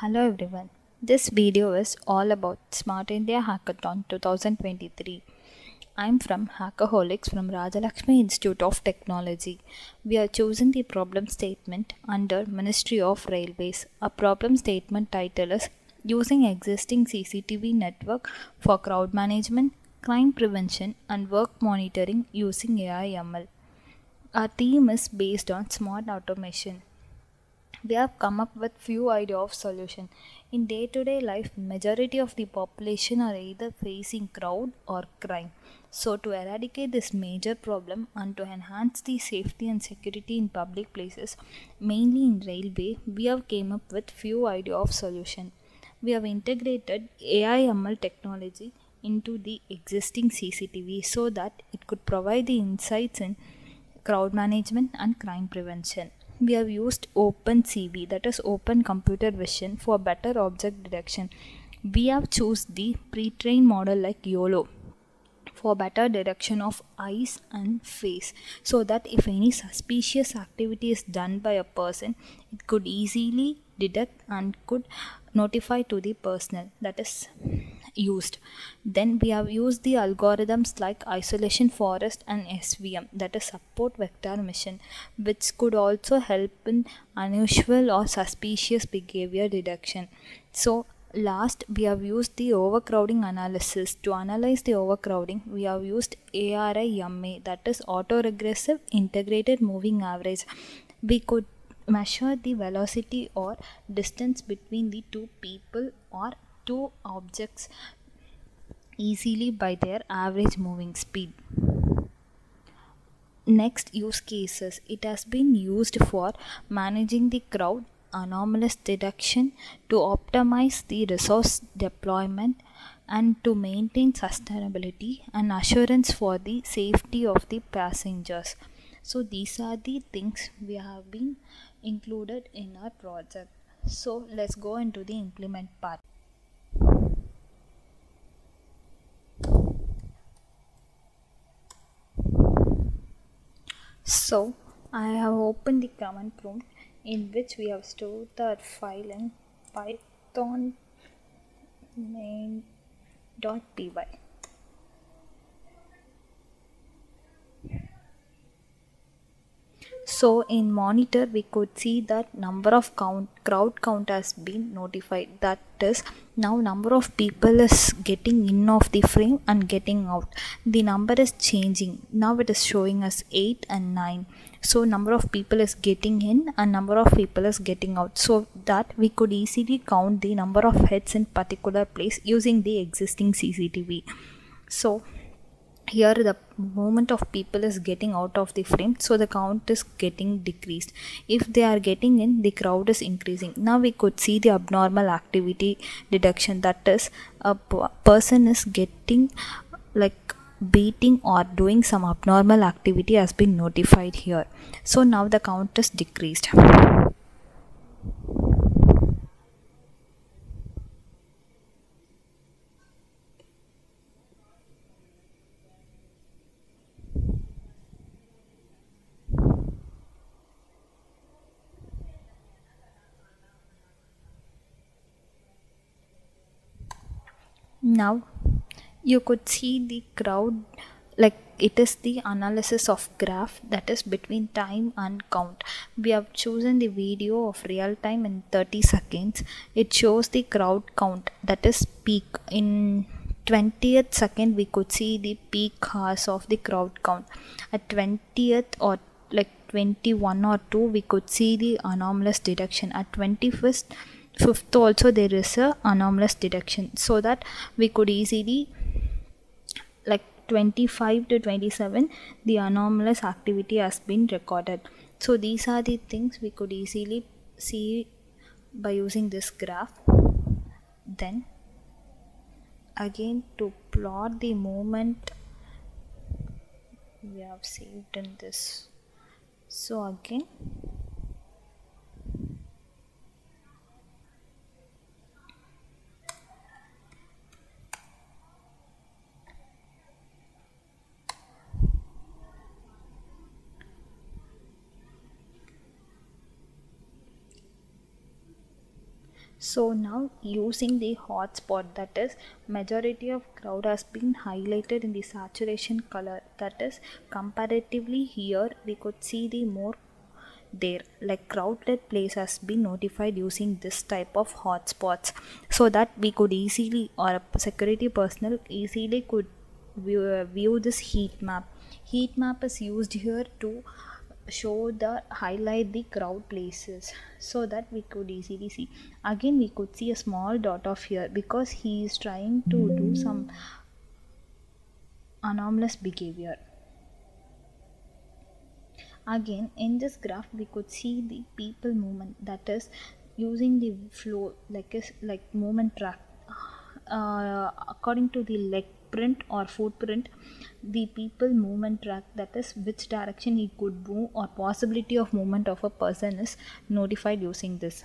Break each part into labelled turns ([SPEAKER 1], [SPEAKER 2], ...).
[SPEAKER 1] Hello everyone. This video is all about Smart India Hackathon 2023. I'm from Hackaholics from Rajalakshmi Institute of Technology. We are choosing the problem statement under Ministry of Railways. A problem statement title is Using Existing CCTV Network for Crowd Management, Crime Prevention and Work Monitoring using AI/ML. Our theme is based on smart automation we have come up with few idea of solution. In day-to-day life majority of the population are either facing crowd or crime. So to eradicate this major problem and to enhance the safety and security in public places mainly in railway we have came up with few idea of solution. We have integrated ai ml technology into the existing cctv so that it could provide the insights in crowd management and crime prevention we have used OpenCV that is Open Computer Vision for better object detection. We have choose the pre-trained model like YOLO for better detection of eyes and face so that if any suspicious activity is done by a person it could easily detect and could notify to the personnel that is used. Then we have used the algorithms like isolation forest and svm that is support vector machine which could also help in unusual or suspicious behavior detection so last we have used the overcrowding analysis. To analyze the overcrowding we have used ARIMA that is autoregressive integrated moving average. We could measure the velocity or distance between the two people or two objects easily by their average moving speed. Next use cases. It has been used for managing the crowd anomalous detection to optimize the resource deployment and to maintain sustainability and assurance for the safety of the passengers. So these are the things we have been included in our project. So let's go into the implement part so I have opened the command prompt in which we have stored the file in python main.py so in monitor we could see that number of count crowd count has been notified. That is now number of people is getting in of the frame and getting out. The number is changing. Now it is showing us 8 and 9 so number of people is getting in and number of people is getting out. So that we could easily count the number of heads in particular place using the existing cctv so here the moment of people is getting out of the frame so the count is getting decreased. If they are getting in the crowd is increasing. Now we could see the abnormal activity deduction that is a person is getting like beating or doing some abnormal activity has been notified here. So now the count is decreased now you could see the crowd like it is the analysis of graph that is between time and count. We have chosen the video of real time in 30 seconds. It shows the crowd count that is peak. In 20th second we could see the peak hours of the crowd count. At 20th or like 21 or 2 we could see the anomalous detection at 21st fifth also there is a anomalous detection so that we could easily like 25 to 27 the anomalous activity has been recorded. So these are the things we could easily see by using this graph. Then again to plot the movement we have saved in this. So again so now using the hotspot that is majority of crowd has been highlighted in the saturation color. That is comparatively here we could see the more there. Like crowded place has been notified using this type of hotspots. So that we could easily or security personnel easily could view, uh, view this heat map. Heat map is used here to show the highlight the crowd places so that we could easily see. Again we could see a small dot of here because he is trying to do some anomalous behavior. Again in this graph we could see the people movement that is using the flow like a like movement track. Uh, according to the leg print or footprint the people movement track that is which direction he could move or possibility of movement of a person is notified using this.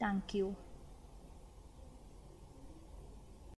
[SPEAKER 1] Thank you